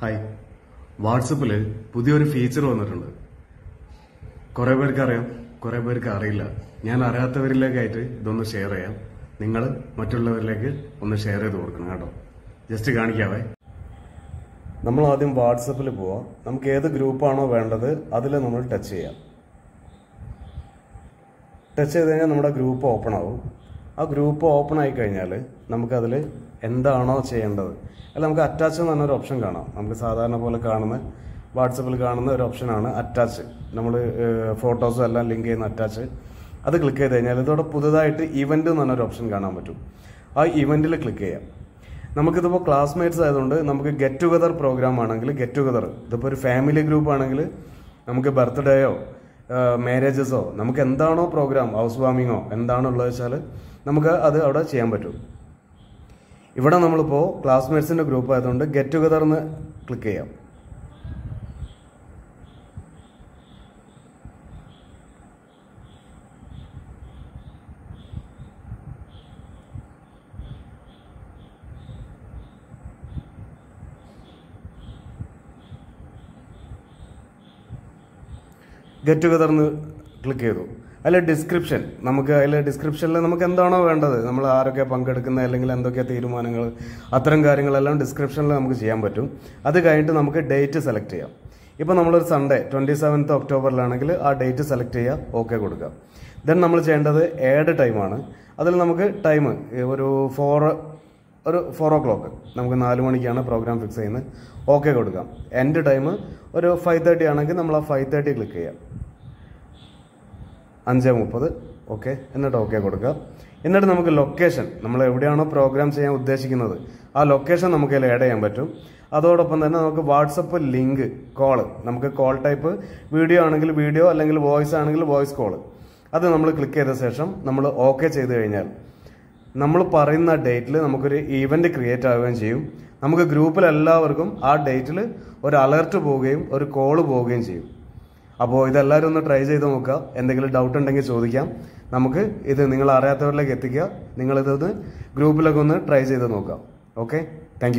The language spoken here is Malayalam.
ഹായ് വാട്സപ്പിൽ പുതിയൊരു ഫീച്ചർ വന്നിട്ടുണ്ട്. കുറെ പേർക്ക് അറിയാം. കുറെ പേർക്ക് അറിയില്ല. ഞാൻ അറിയാത്തവരിലേക്കായിട്ട് ഇതൊന്ന് ഷെയർ ചെയ്യാം. നിങ്ങൾ മറ്റുള്ളവരിലേക്ക് ഒന്ന് ഷെയർ ചെയ്ത് കൊടുക്കണം കേട്ടോ. ജസ്റ്റ് കാണിക്കാവേ. നമ്മൾ ആദ്യം വാട്സപ്പിൽ പോവാം. നമുക്ക് ഏത് ഗ്രൂപ്പാണോ വേണ്ടത് അതിൽ നമ്മൾ ടച്ച് ചെയ്യാം. ടച്ച് ചെയ്ത് കഴിഞ്ഞാൽ നമ്മുടെ ഗ്രൂപ്പ് ഓപ്പൺ ആവും. ആ ഗ്രൂപ്പ് ഓപ്പൺ ആയി കഴിഞ്ഞാൽ നമുക്കതിൽ എന്താണോ ചെയ്യേണ്ടത്. അല്ല നമുക്ക് അറ്റാച്ച് എന്ന് പറഞ്ഞൊരു ഓപ്ഷൻ കാണാം. നമുക്ക് സാധാരണ പോലെ കാണുന്ന വാട്സപ്പിൽ കാണുന്ന ഒരു ഓപ്ഷനാണ് അറ്റാച്ച് നമ്മൾ ഫോട്ടോസും എല്ലാം ലിങ്ക് ചെയ്യുന്ന അറ്റാച്ച് അത് ക്ലിക്ക് ചെയ്ത് കഴിഞ്ഞാൽ ഇതോടെ പുതുതായിട്ട് ഇവന്റ് എന്ന് പറഞ്ഞൊരു ഓപ്ഷൻ കാണാൻ പറ്റും. ആ ഇവന്റിൽ ക്ലിക്ക് ചെയ്യാം. നമുക്കിതിപ്പോൾ ക്ലാസ്മേറ്റ്സ് ആയതുകൊണ്ട് നമുക്ക് ഗെറ്റ് ടുഗദർ പ്രോഗ്രാം ആണെങ്കിൽ ഗെറ്റ് ടുഗദർ ഇതിപ്പോൾ ഒരു ഫാമിലി ഗ്രൂപ്പ് ആണെങ്കിൽ നമുക്ക് ബർത്ത്ഡേയോ മാരേജസോ നമുക്ക് എന്താണോ പ്രോഗ്രാം ഹൗസ് വാമിങ്ങോ എന്താണോ ഉള്ളത് വെച്ചാൽ നമുക്ക് അത് അവിടെ ചെയ്യാൻ പറ്റും. ഇവിടെ നമ്മളിപ്പോൾ ക്ലാസ്മേറ്റ്സിന്റെ ഗ്രൂപ്പ് ആയതുകൊണ്ട് ഗെറ്റ് ടുഗദർ എന്ന് ക്ലിക്ക് ചെയ്യാം. ഗെറ്റ് ടുഗദർ എന്ന് ക്ലിക്ക് ചെയ്തു. അതിൽ ഡിസ്ക്രിപ്ഷൻ നമുക്ക് അതിൽ ഡിസ്ക്രിപ്ഷനിൽ നമുക്ക് എന്താണോ വേണ്ടത്. നമ്മൾ ആരൊക്കെ പങ്കെടുക്കുന്ന അല്ലെങ്കിൽ എന്തൊക്കെ തീരുമാനങ്ങൾ അത്തരം കാര്യങ്ങളെല്ലാം ഡിസ്ക്രിപ്ഷനിൽ നമുക്ക് ചെയ്യാൻ പറ്റും. അത് കഴിഞ്ഞിട്ട് നമുക്ക് ഡേറ്റ് സെലക്ട് ചെയ്യാം. ഇപ്പോൾ നമ്മളൊരു സൺഡേ ട്വന്റി സെവൻത്ത് ഒക്ടോബറിലാണെങ്കിൽ ആ ഡേറ്റ് സെലക്ട് ചെയ്യുക ഓക്കെ കൊടുക്കുക ദെൻ നമ്മൾ ചെയ്യേണ്ടത് ഏഡ് ടൈമാണ് അതിൽ നമുക്ക് ടൈം ഒരു ഫോർ ഒരു ഫോർ ഓ ക്ലോക്ക് നമുക്ക് നാല് മണിക്കാണ് പ്രോഗ്രാം ഫിക്സ് ചെയ്യുന്നത്. ഓക്കെ കൊടുക്കാം. എൻഡ് ടൈം ഒരു ഫൈവ് തേർട്ടി ആണെങ്കിൽ നമ്മൾ ആ ഫൈവ് തേർട്ടി ക്ലിക്ക് ചെയ്യാം. അഞ്ച് മുപ്പത്. ഓക്കെ എന്നിട്ട് ഓക്കെ കൊടുക്കുക. എന്നിട്ട് നമുക്ക് ലൊക്കേഷൻ നമ്മൾ എവിടെയാണോ പ്രോഗ്രാം ചെയ്യാൻ ഉദ്ദേശിക്കുന്നത് ആ ലൊക്കേഷൻ നമുക്ക് അതിൽ ആഡ് ചെയ്യാൻ പറ്റും. അതോടൊപ്പം തന്നെ നമുക്ക് വാട്സപ്പ് ലിങ്ക് കോൾ നമുക്ക് കോൾ ടൈപ്പ് വീഡിയോ ആണെങ്കിൽ വീഡിയോ അല്ലെങ്കിൽ വോയിസ് ആണെങ്കിൽ വോയിസ് കോൾ അത് നമ്മൾ ക്ലിക്ക് ചെയ്ത ശേഷം നമ്മൾ ഓക്കെ ചെയ്ത് കഴിഞ്ഞാൽ നമ്മൾ പറയുന്ന ഡേറ്റിൽ നമുക്കൊരു ഈവന്റ് ക്രിയേറ്റ് ആവുകയും ചെയ്യും. നമുക്ക് ഗ്രൂപ്പിൽ എല്ലാവർക്കും ആ ഡേറ്റിൽ ഒരു അലർട്ട് പോവുകയും ഒരു കോൾ പോവുകയും ചെയ്യും. അപ്പോൾ ഇതെല്ലാവരും ഒന്ന് ട്രൈ ചെയ്ത് നോക്കുക. എന്തെങ്കിലും ഡൗട്ട് ഉണ്ടെങ്കിൽ ചോദിക്കാം. നമുക്ക് ഇത് നിങ്ങൾ അറിയാത്തവരിലേക്ക് എത്തിക്കുക. നിങ്ങളിതൊന്ന് ഗ്രൂപ്പിലൊക്കെ ഒന്ന് ട്രൈ ചെയ്ത് നോക്കാം ഓക്കെ താങ്ക്